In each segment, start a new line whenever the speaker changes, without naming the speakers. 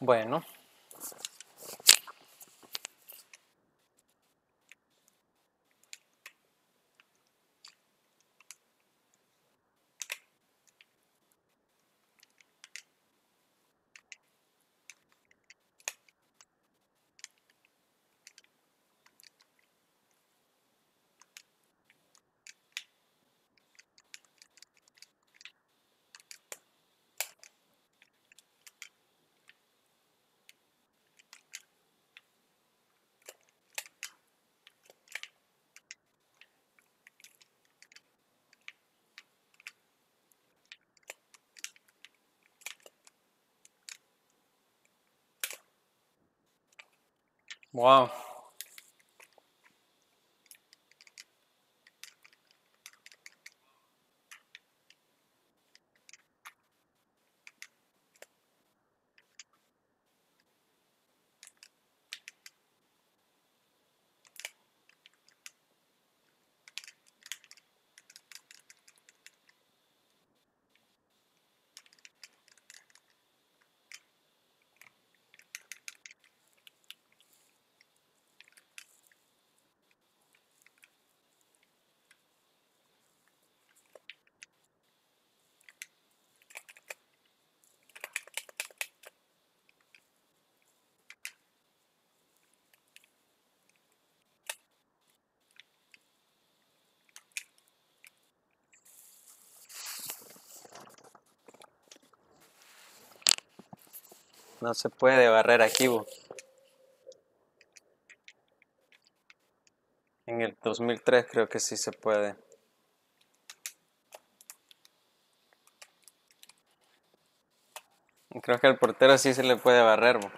Bueno. Wow. No se puede barrer aquí. bo. En el 2003 creo que sí se puede. Creo que al portero sí se le puede barrer. bo.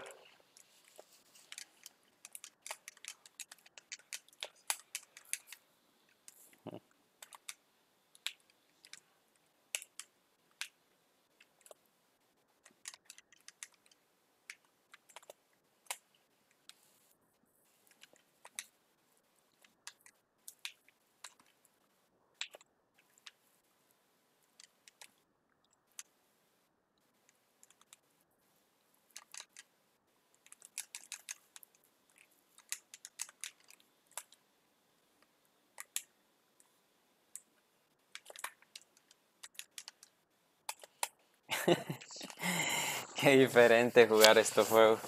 Qué diferente jugar estos juegos.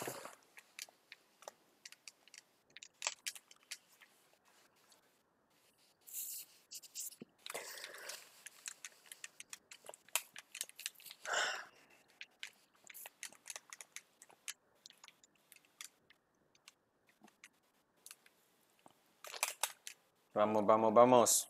Vamos, vamos, vamos.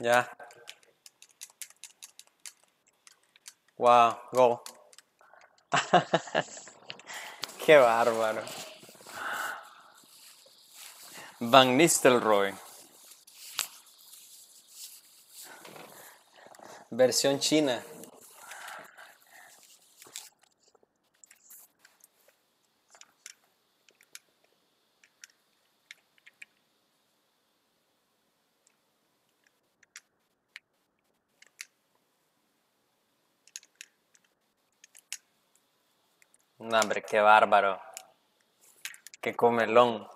Ya. Wow, go. Qué bárbaro. Van Nistelrooy. Versión china. No, hombre, qué bárbaro. Qué comelón.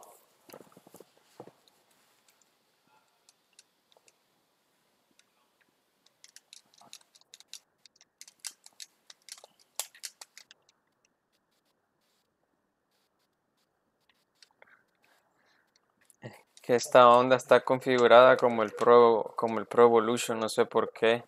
Esta onda está configurada como el Pro, como el Pro Evolution, no sé por qué.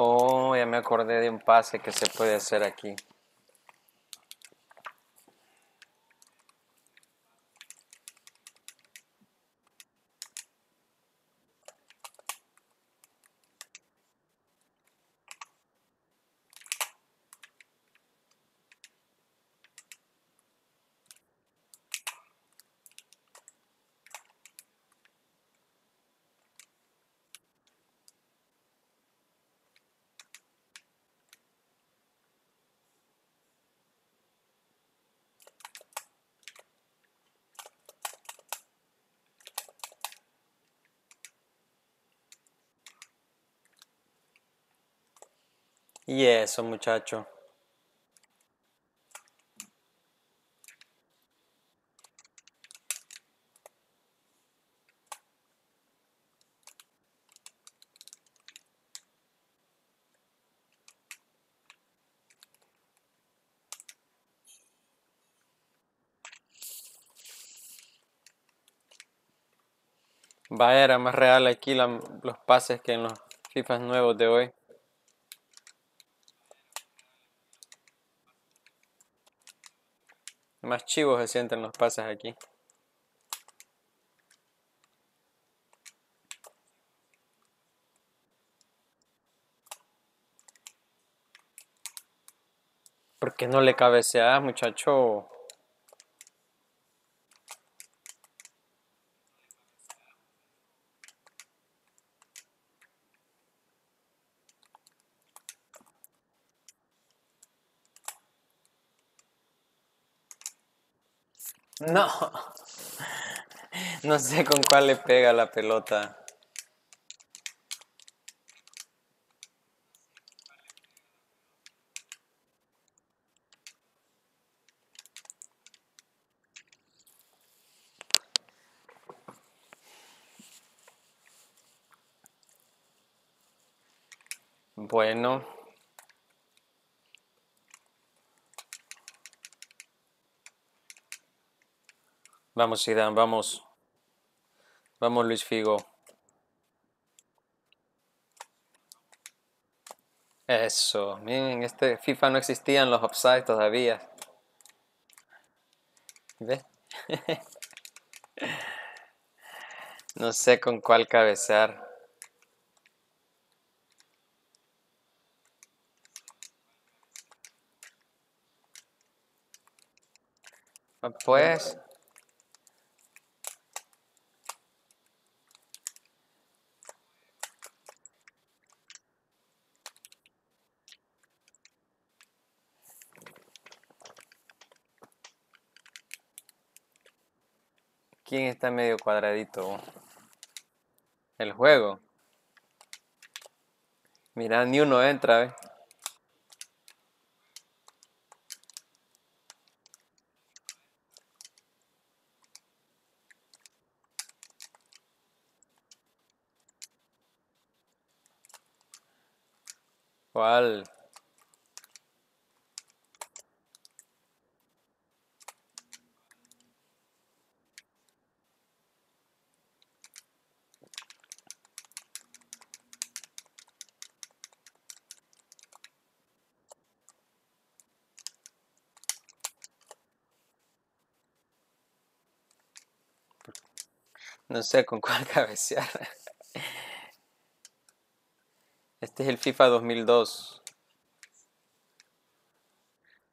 Oh, ya me acordé de un pase que se puede hacer aquí. Y eso, muchacho. Va, era más real aquí los pases que en los FIFAs nuevos de hoy. Más chivos se sienten los pases aquí. ¿Por qué no le cabeceas, muchacho? No. No sé con cuál le pega la pelota. Bueno. Vamos, Zidane, vamos. Vamos, Luis Figo. Eso, miren, este FIFA no existían los offside todavía. ¿Ve? no sé con cuál cabecear. Pues... ¿Quién está medio cuadradito? El juego. Mira, ni uno entra, ¿eh? ¿Cuál? No sé con cuál cabecear. Este es el FIFA 2002.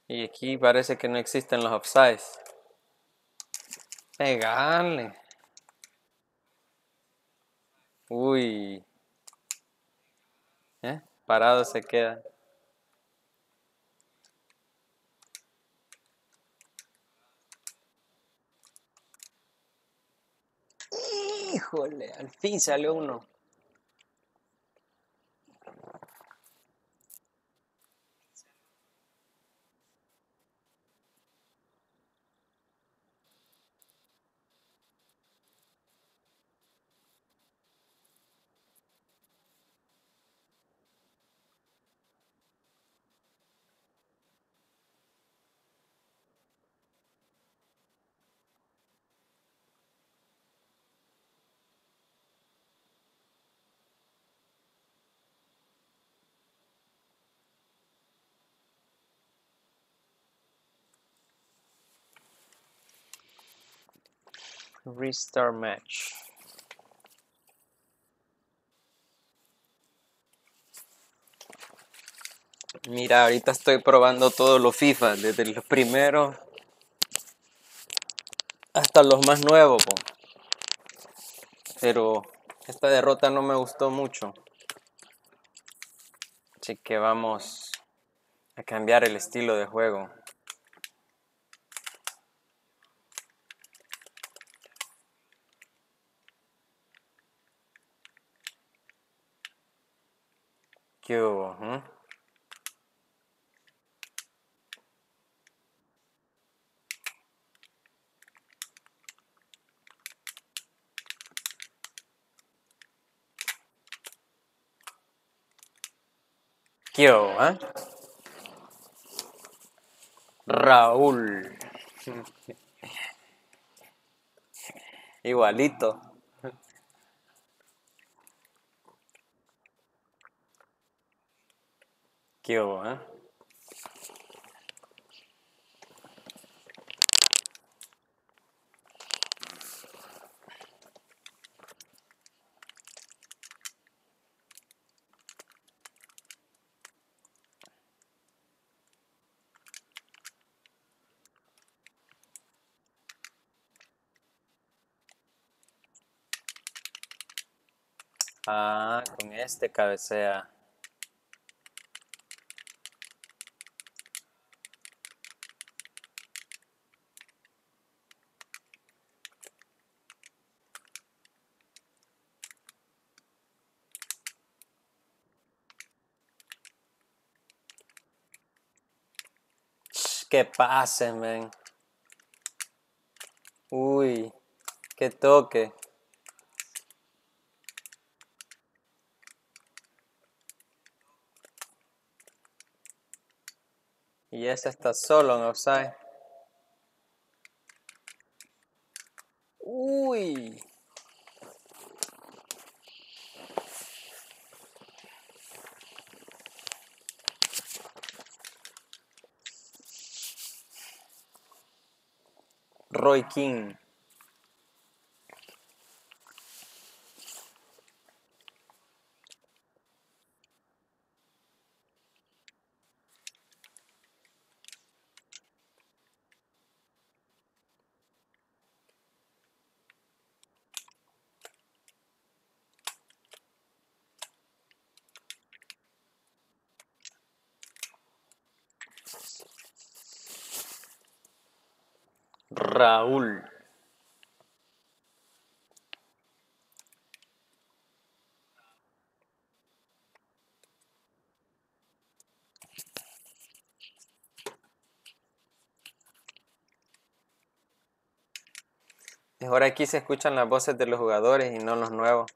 Y aquí parece que no existen los offsides. Pegarle. Uy. ¿Eh? Parado se queda. Híjole, al fin salió uno. Restart match. Mira, ahorita estoy probando todos los FIFA, desde los primeros hasta los más nuevos. Pero esta derrota no me gustó mucho. Así que vamos a cambiar el estilo de juego. ¿Qué hubo? eh? ¿Qué eh? Raúl. Igualito. ¿Qué hubo, eh? Ah, con este cabecea. Que pase, men. Uy, que toque. Y ese está solo en offside. Uy. Roy King. Raúl. Mejor aquí se escuchan las voces de los jugadores y no los nuevos.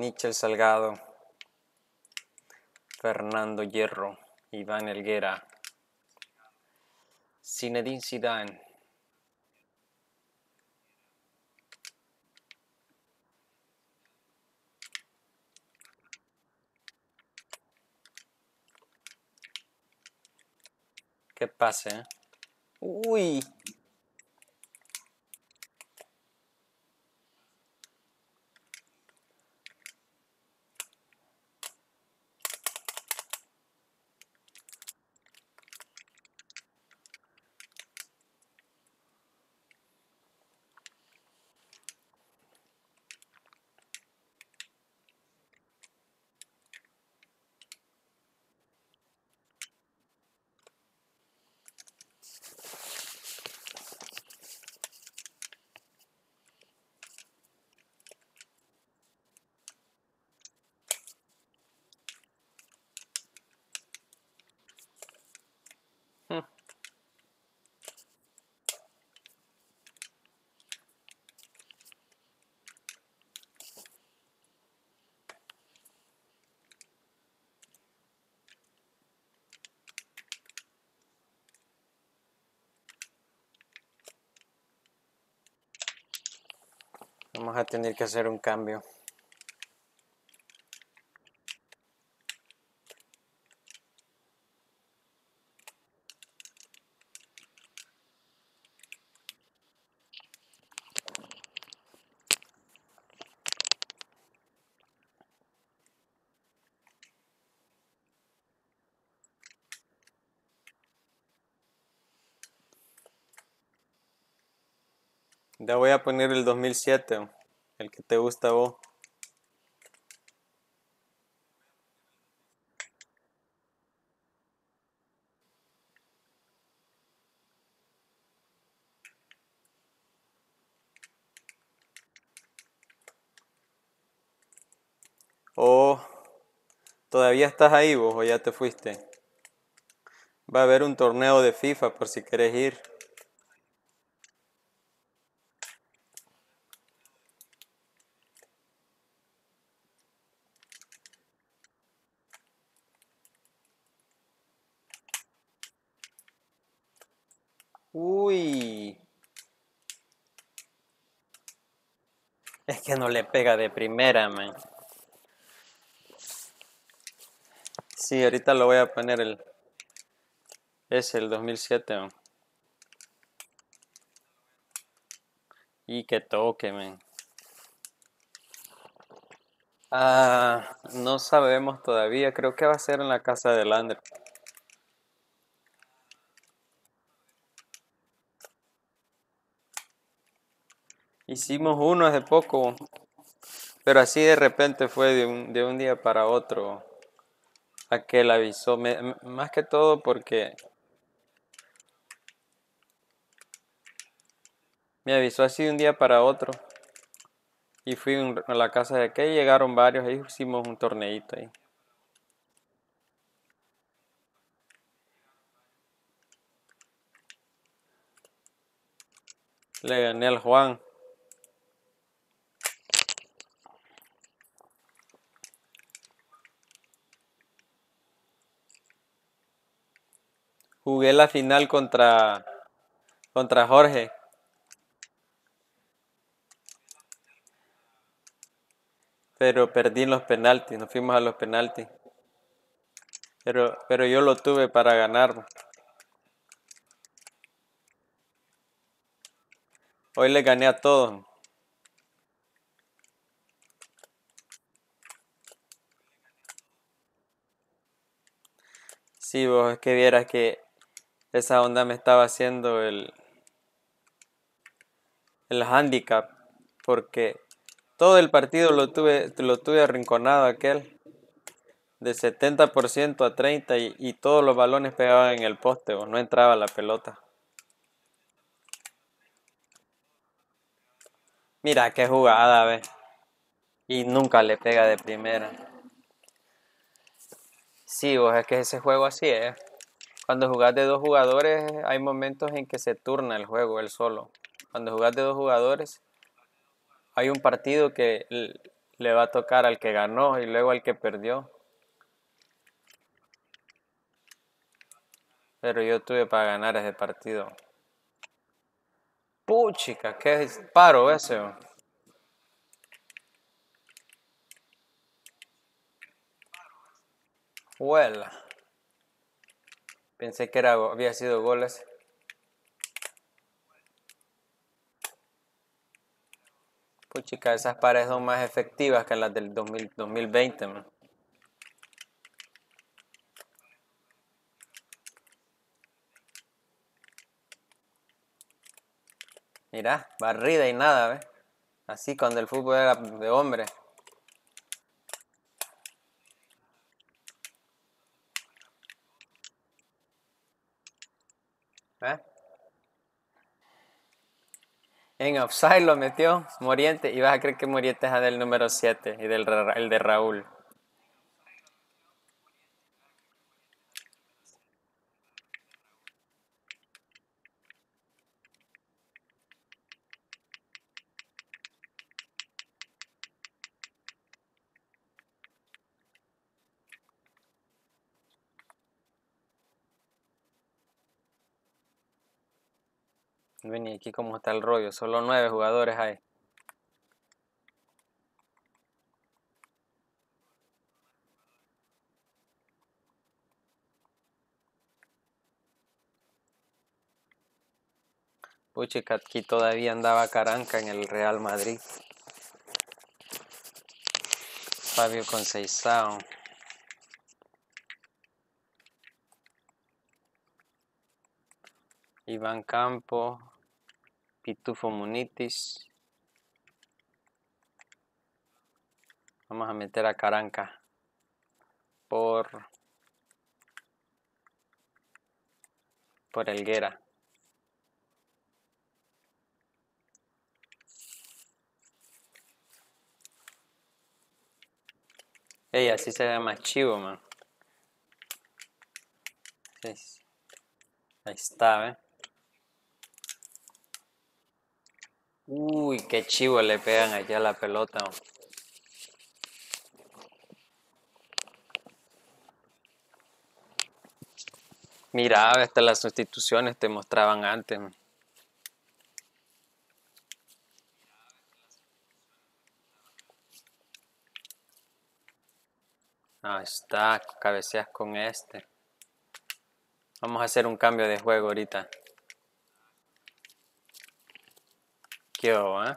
Michel Salgado, Fernando Hierro, Iván Elguera, Zinedine Zidane, que pase, ¿eh? Uy, Vamos a tener que hacer un cambio. Ya voy a poner el 2007, el que te gusta vos. Oh, ¿todavía estás ahí vos o ya te fuiste? Va a haber un torneo de FIFA por si querés ir. Uy. Es que no le pega de primera, man. Sí, ahorita lo voy a poner el... Es el 2007, man. Y que toque, man. Ah, no sabemos todavía. Creo que va a ser en la casa de Lander. Hicimos uno hace poco, pero así de repente fue de un, de un día para otro. Aquel avisó, más que todo porque me avisó así de un día para otro. Y fui a la casa de aquel, llegaron varios, ahí hicimos un torneito ahí. Le gané al Juan. Jugué la final contra, contra Jorge. Pero perdí en los penaltis, nos fuimos a los penaltis. Pero, pero yo lo tuve para ganar. Hoy le gané a todos. Sí, vos es que vieras que esa onda me estaba haciendo el, el handicap, porque todo el partido lo tuve, lo tuve arrinconado aquel, de 70% a 30% y, todos los balones pegaban en el poste, no entraba la pelota. Mira qué jugada, ve. Y nunca le pega de primera. Sí, vos es que ese juego así es. Cuando jugás de dos jugadores hay momentos en que se turna el juego, el solo. Cuando jugás de dos jugadores hay un partido que le va a tocar al que ganó y luego al que perdió. Pero yo tuve para ganar ese partido. Puchica, qué paro ese. Huela. Pensé que era, había sido goles. Pues chica, esas paredes son más efectivas que las del 2020. Mira, barrida y nada, ¿ves? Así cuando el fútbol era de hombre. ¿Eh? En offside lo metió Moriente y vas a creer que Moriente es del número 7 y del el de Raúl. Vení aquí cómo está el rollo. Solo nueve jugadores hay. Puchi, aquí todavía andaba Caranca en el Real Madrid. Fabio Conceizao. Iván Campo, Pitufo Munitis. Vamos a meter a Caranca por por Elguera. Ey, así se ve más chivo, man. Ahí está, ¿eh? Uy, qué chivo le pegan allá la pelota. Mira, hasta las sustituciones te mostraban antes. Ahí está, cabeceas con este. Vamos a hacer un cambio de juego ahorita. ¿Qué eh?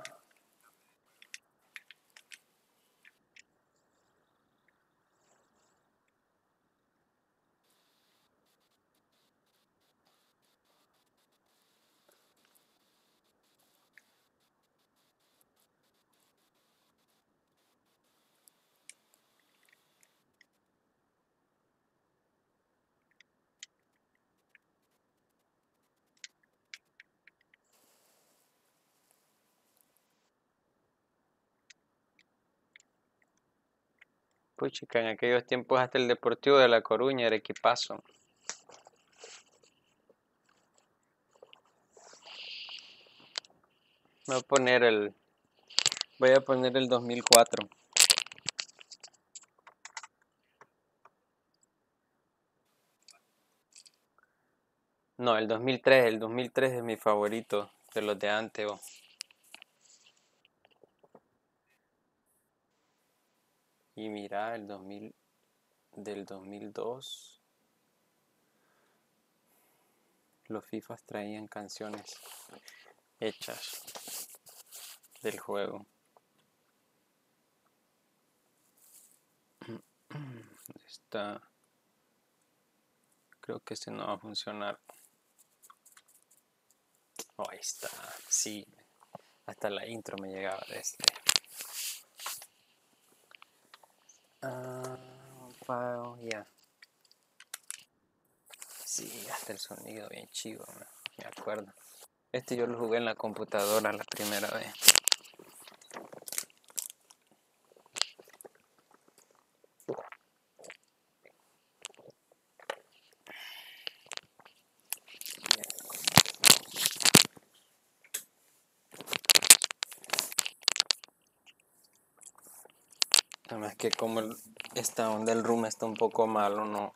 Puchica, en aquellos tiempos hasta el Deportivo de La Coruña era equipazo. Voy a poner el voy a poner el 2004. No, el 2003, el 2003 es mi favorito de los de antes. Y mira, el 2000, del 2002, los FIFAs traían canciones hechas del juego. Está. Creo que este no va a funcionar. Oh, ahí está. Sí. Hasta la intro me llegaba de este. Uh, file, yeah. Sí, hasta el sonido bien chido, me acuerdo. Este yo lo jugué en la computadora la primera vez. Que como esta onda del room está un poco malo, no.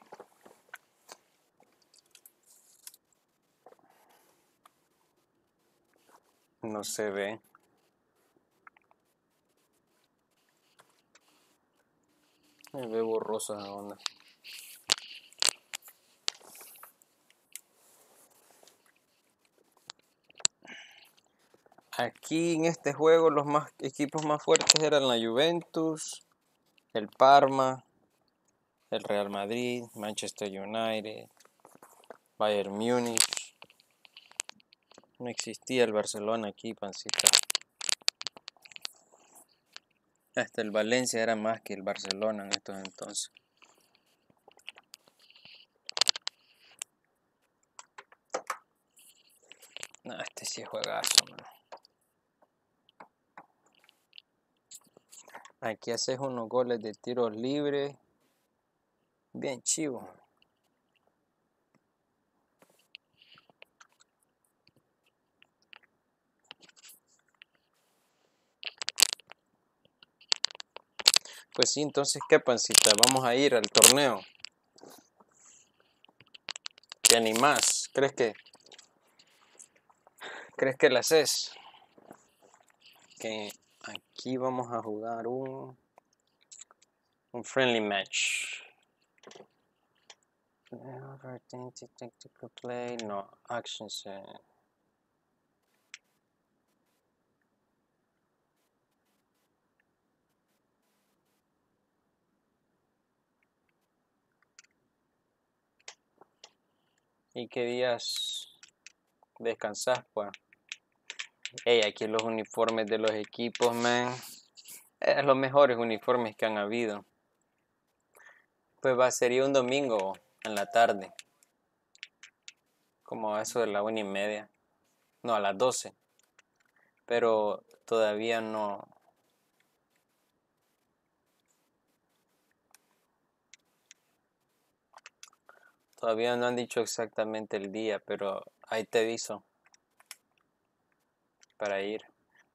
No se ve. Me ve borrosa la onda. Aquí en este juego los más equipos más fuertes eran la Juventus, el Parma, el Real Madrid, Manchester United, Bayern Múnich. No existía el Barcelona aquí, pancita. Hasta el Valencia era más que el Barcelona en estos entonces. Este sí es juegazo, man. Aquí haces unos goles de tiros libres. Bien chivo. Pues sí, entonces, ¿qué pancita? Vamos a ir al torneo. ¿Te animás? ¿Crees que... ¿Crees que la haces? Que Aquí vamos a jugar un, un friendly match. Tactical play, no, actions. ¿Y qué días descansás, pues? Hey, aquí los uniformes de los equipos, man. Es los mejores uniformes que han habido. Pues va, sería un domingo en la tarde. Como eso de la una y media. No, a las doce. Pero todavía no. Todavía no han dicho exactamente el día, pero ahí te aviso para ir.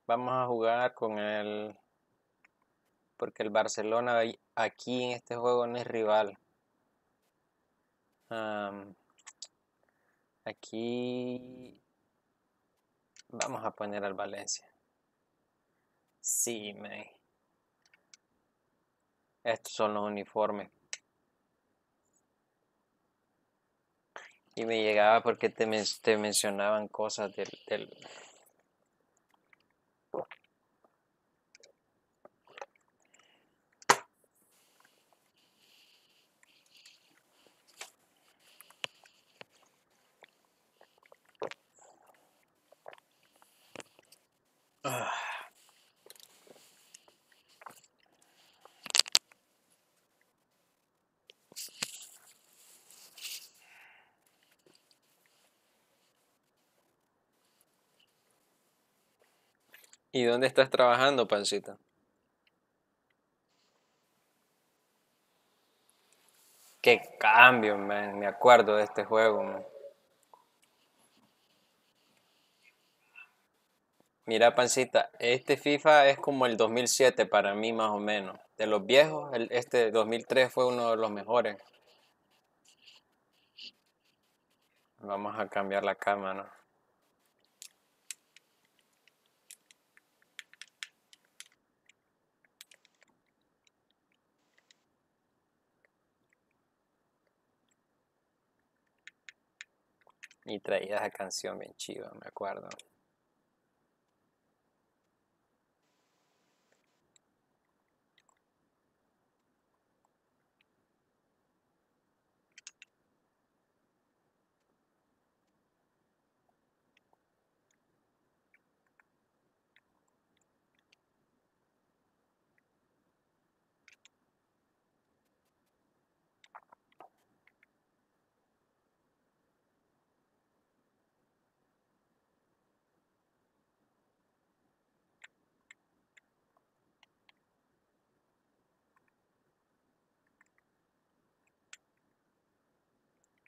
Vamos a jugar con el... Porque el Barcelona aquí en este juego no es rival. aquí vamos a poner al Valencia. Sí, me. Estos son los uniformes. Y me llegaba porque te, te mencionaban cosas del ¿Y dónde estás trabajando, Pancita? Qué cambio. Me acuerdo de este juego, man. Mira, Pancita, este FIFA es como el 2007 para mí más o menos. De los viejos, el, este 2003 fue uno de los mejores. Vamos a cambiar la cámara. Y traía esa canción bien chiva, me acuerdo.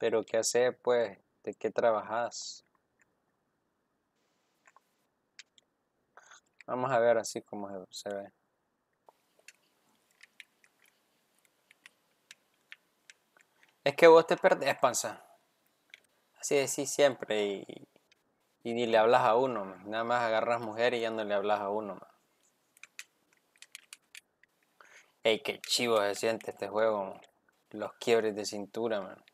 Pero ¿qué hacer, pues? ¿De qué trabajas? Vamos a ver así como se ve. Es que vos te perdés, panza. Así decís siempre y, y ni le hablas a uno. Nada más agarras mujer y ya no le hablas a uno. Ey, qué chivo se siente este juego. Los quiebres de cintura, man.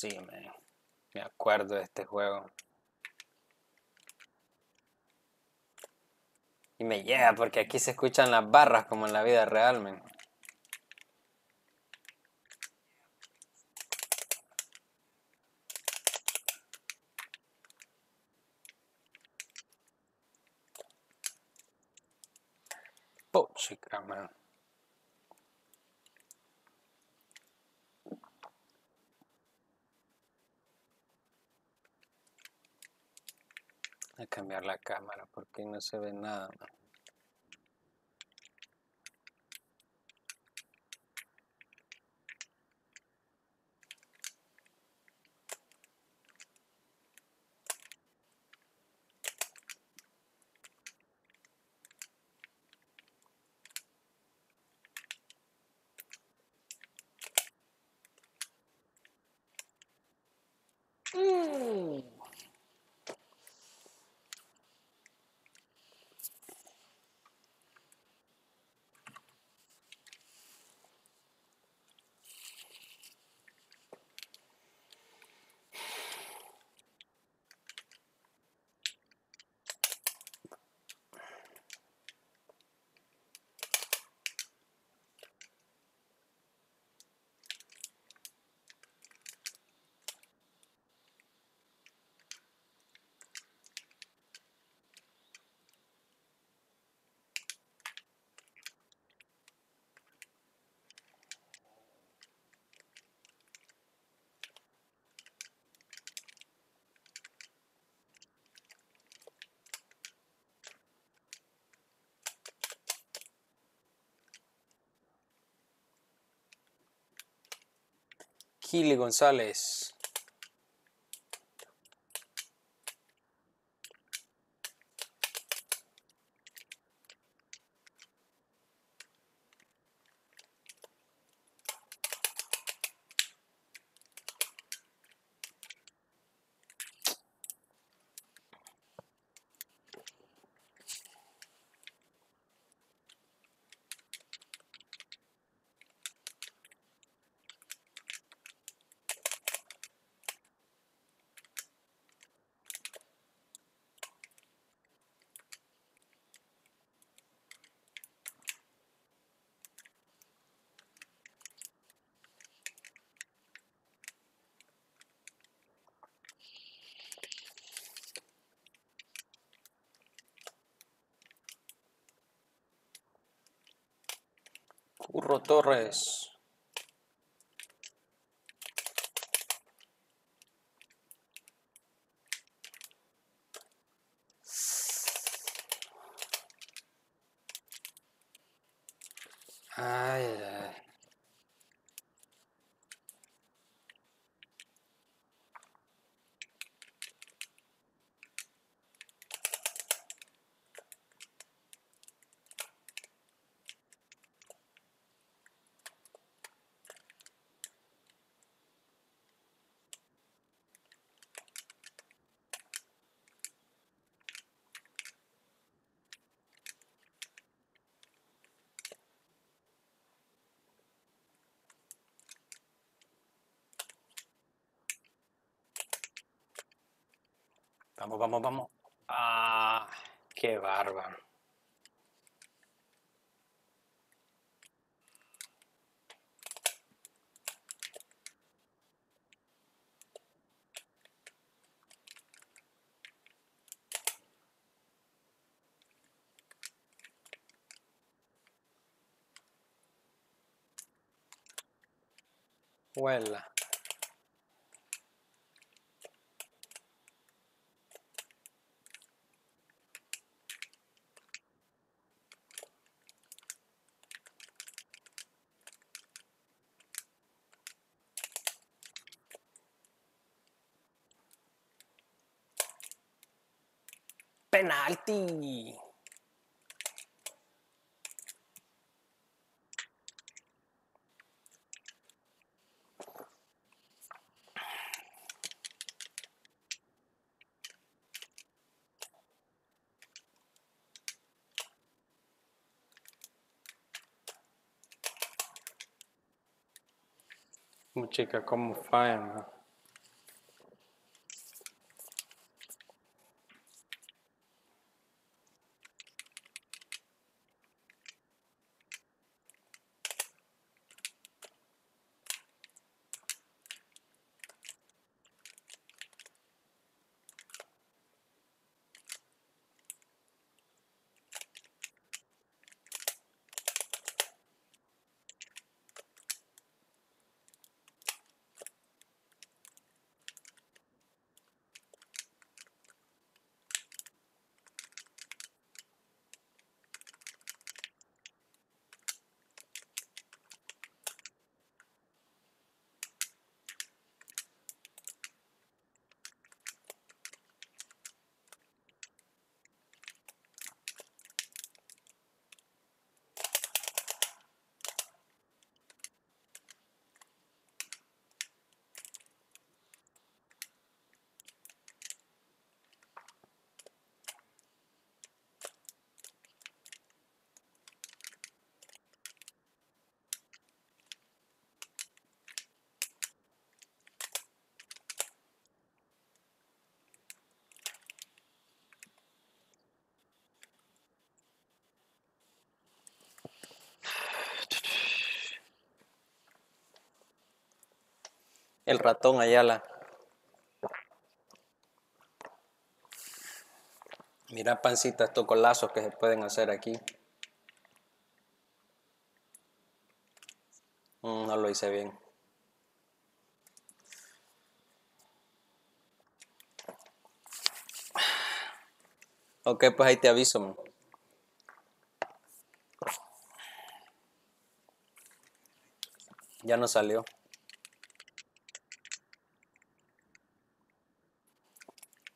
Sí, me, acuerdo de este juego. Y me llega porque aquí se escuchan las barras como en la vida real, man. chica, man. A cambiar la cámara porque no se ve nada. Kili González. Torres. Vamos, vamos, vamos. Ah, qué bárbaro. Huela. Penalti. Chica, como falla, El ratón Ayala. Mira, pancita, estos colazos que se pueden hacer aquí. Mm, no lo hice bien. Ok, pues ahí te aviso. Ya no salió.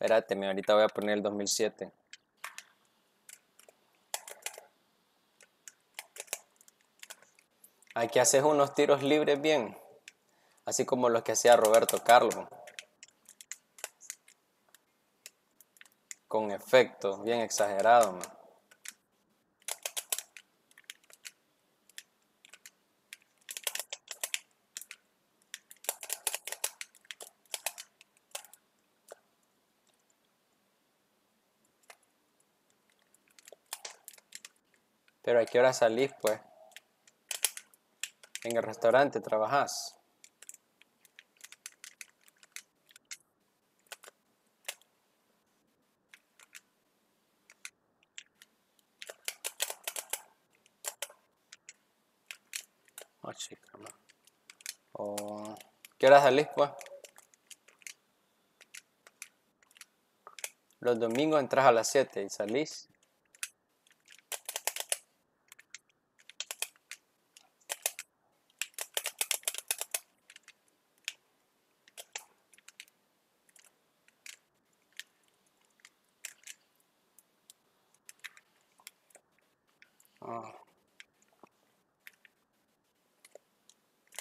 Espérate, ahorita voy a poner el 2007. Hay que hacer unos tiros libres bien, así como los que hacía Roberto Carlos. Con efecto, bien exagerado. Pero ¿a qué hora salís, pues? En el restaurante trabajas. Oh, chica, oh. ¿Qué hora salís, pues? Los domingos entras a las 7 y salís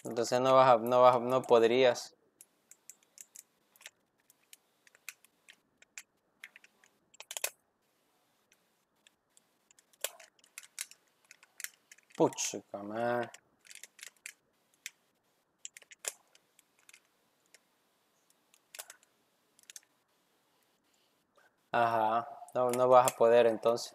Entonces no vas a, no vas no podrías. Puchica, man. Ajá, no, no vas a poder entonces.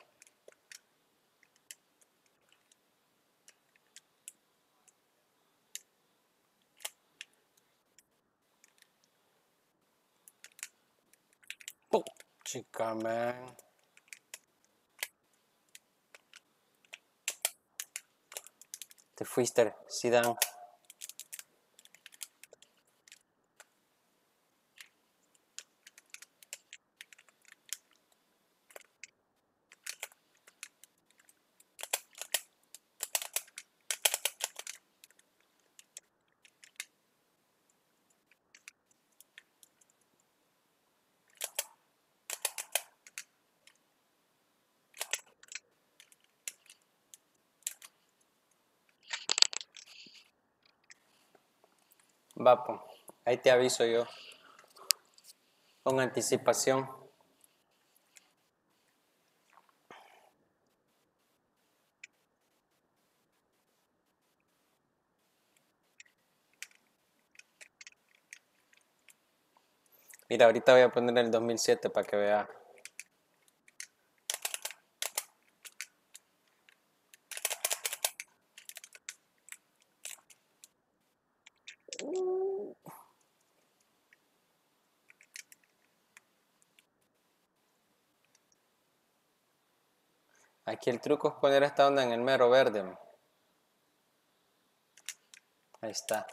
Chica, man. Te fuiste, Zidane. Va, te aviso yo. Con anticipación. Mira, ahorita voy a poner el 2007 para que vea. El truco es poner esta onda en el mero verde. Ahí está.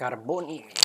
Carboni.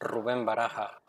Rubén Baraja.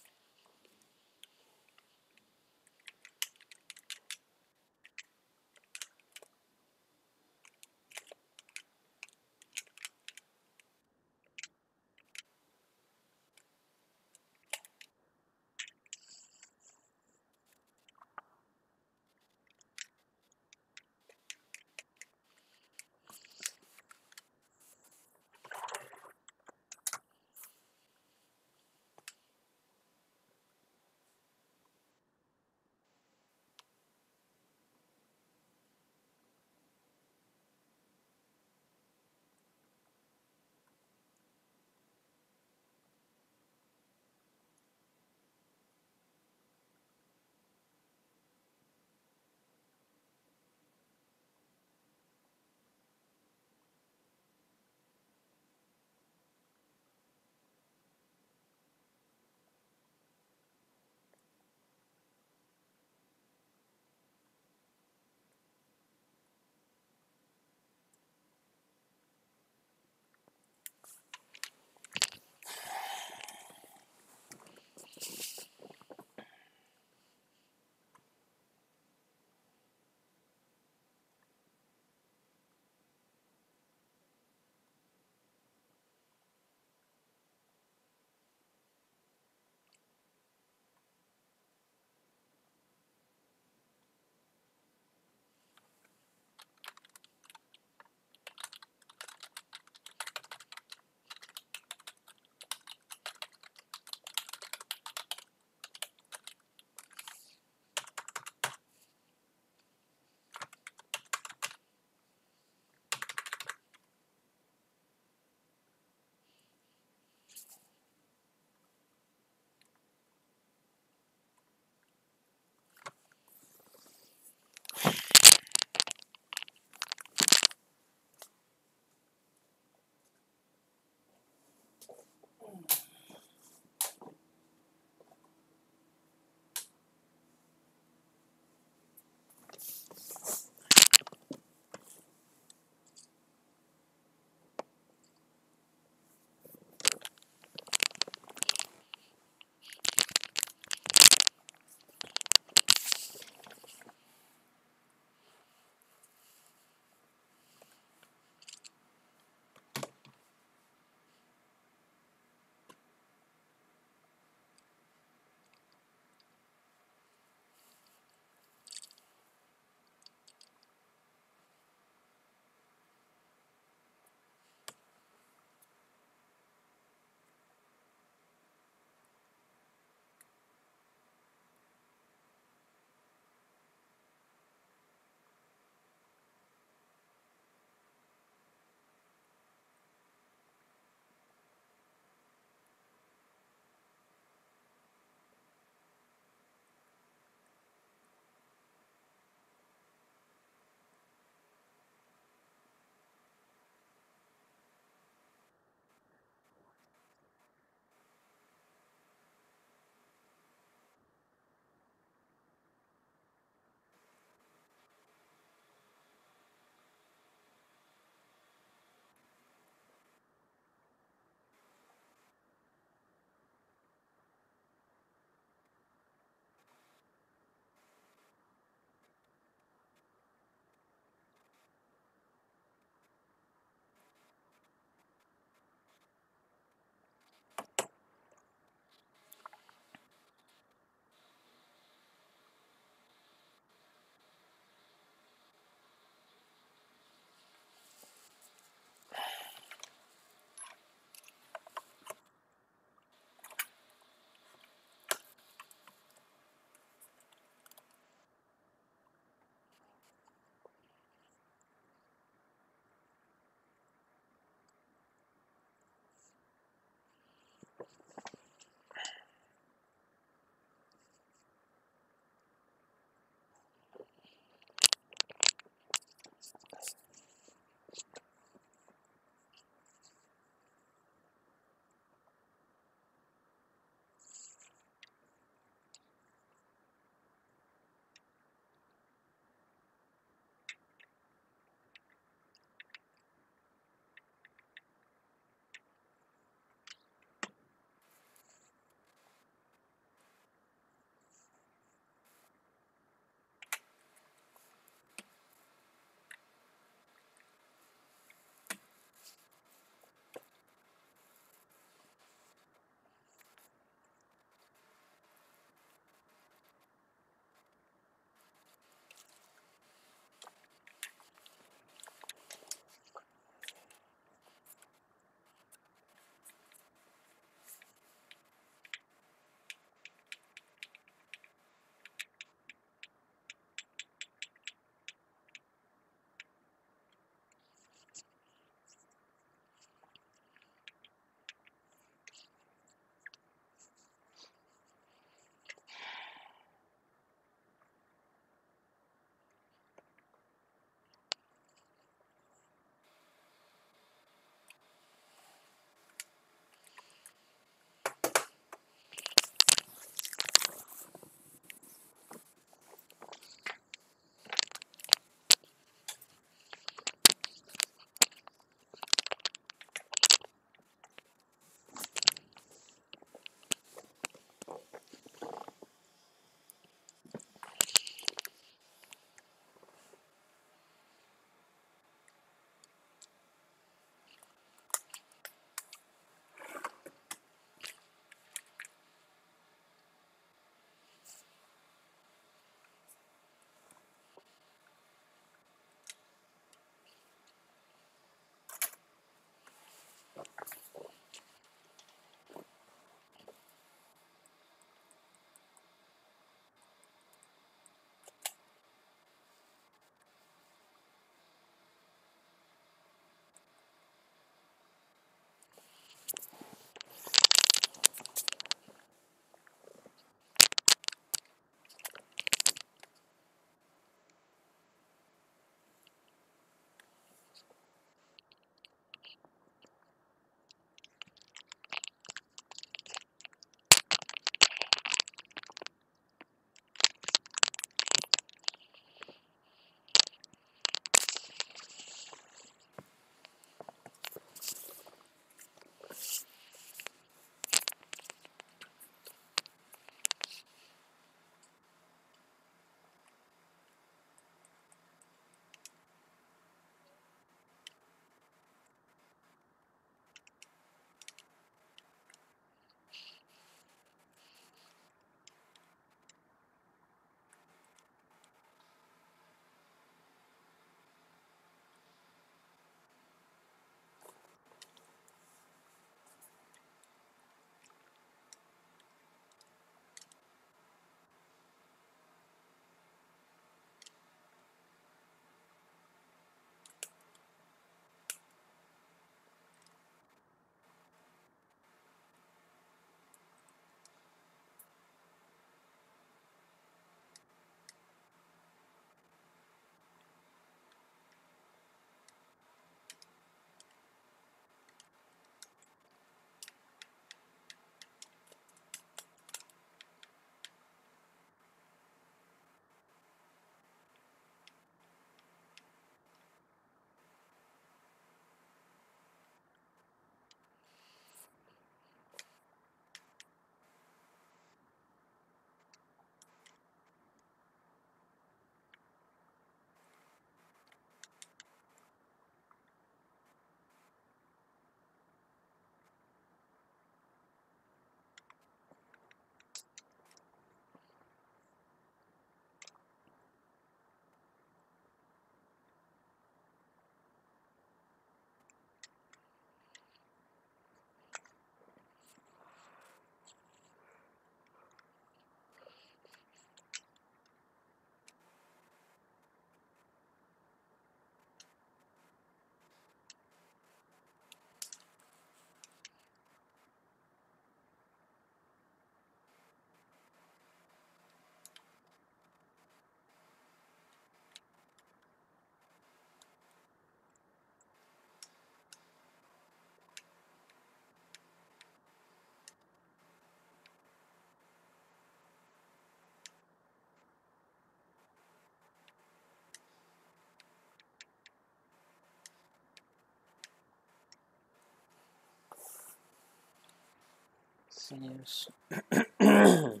Así es.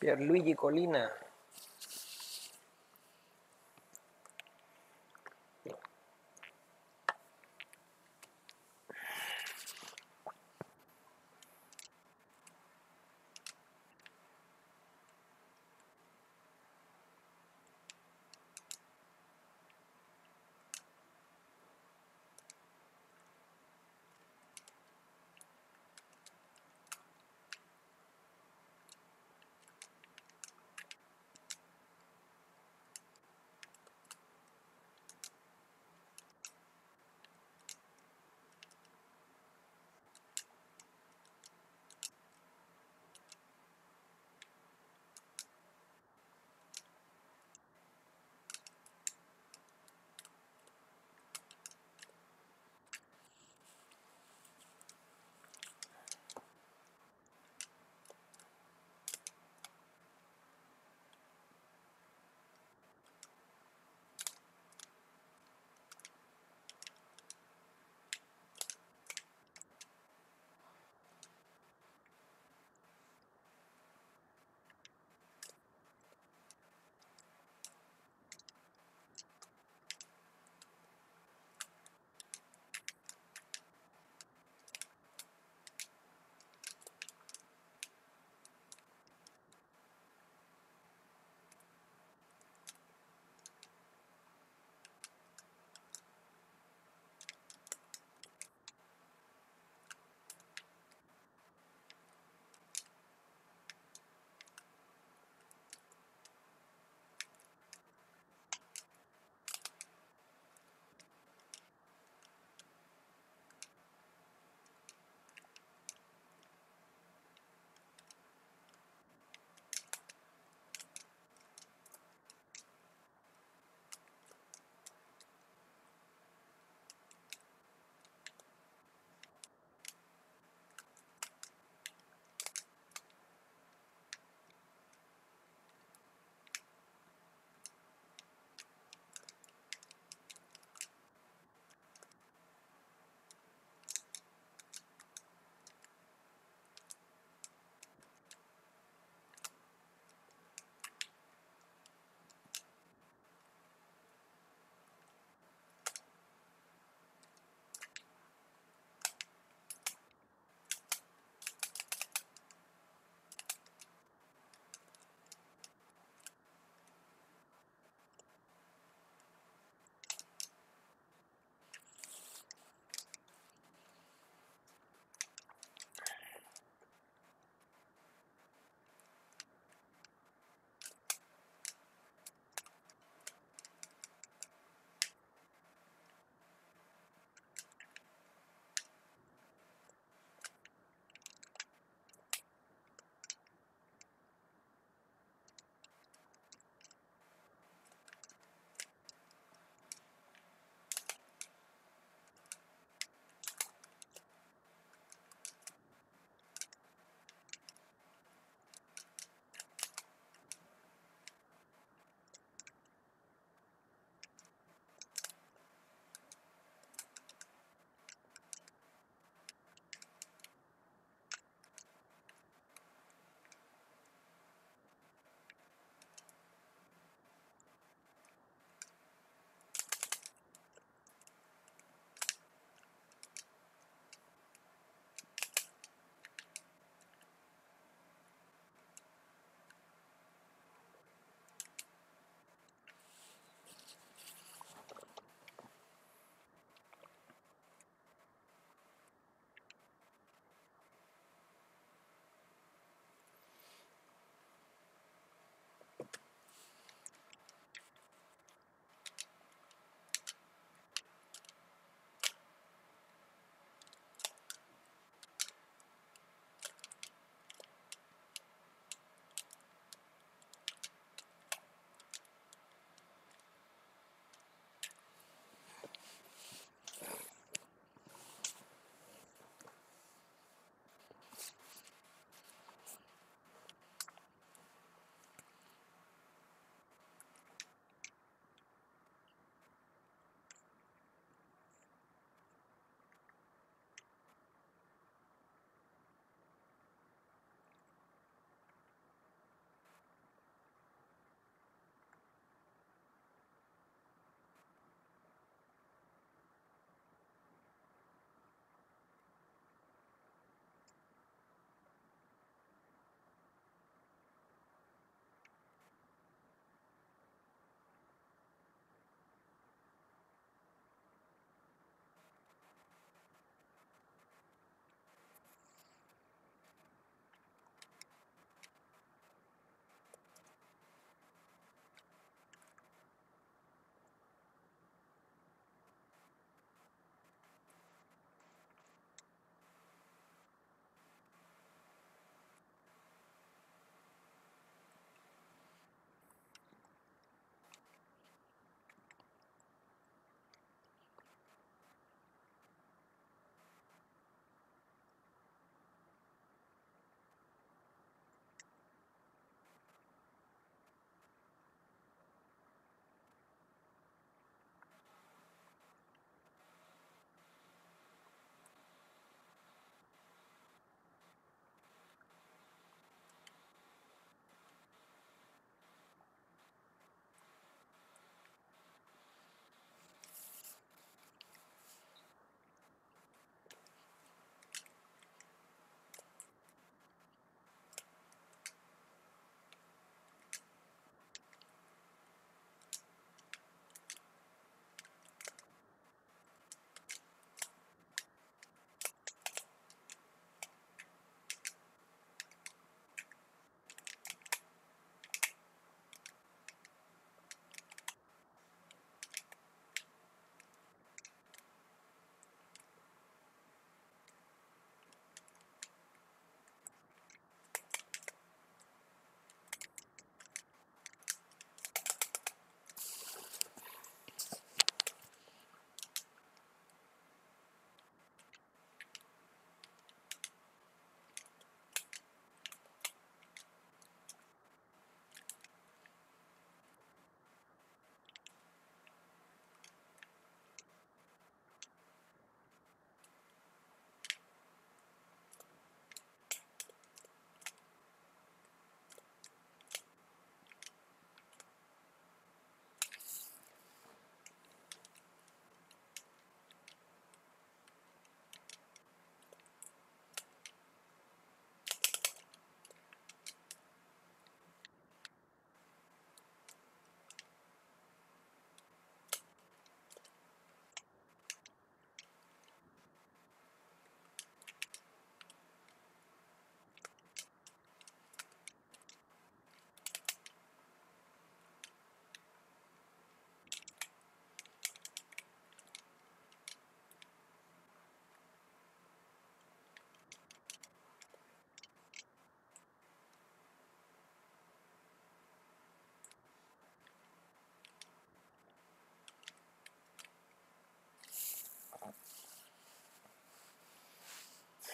Pierluigi Colina.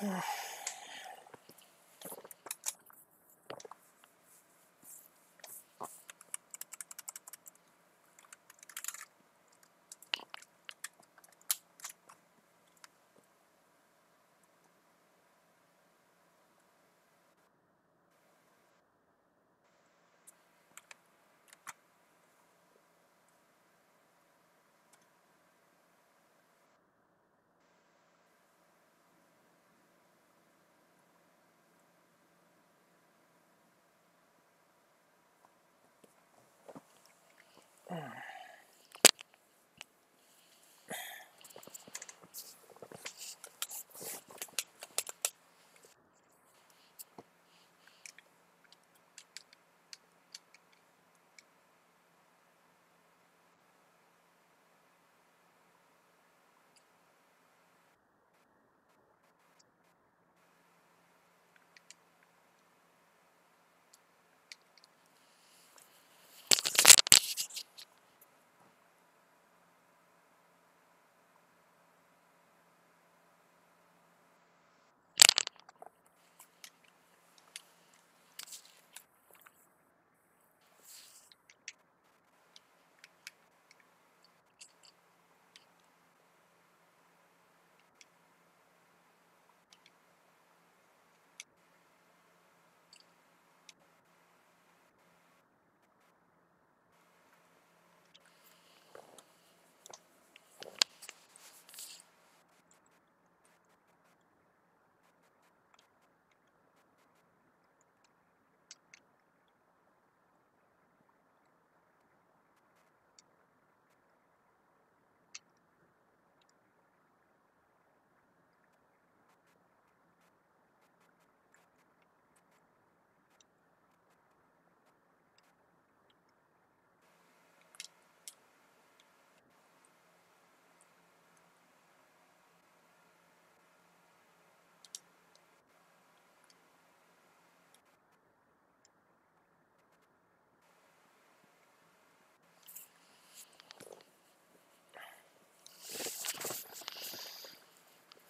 Yeah.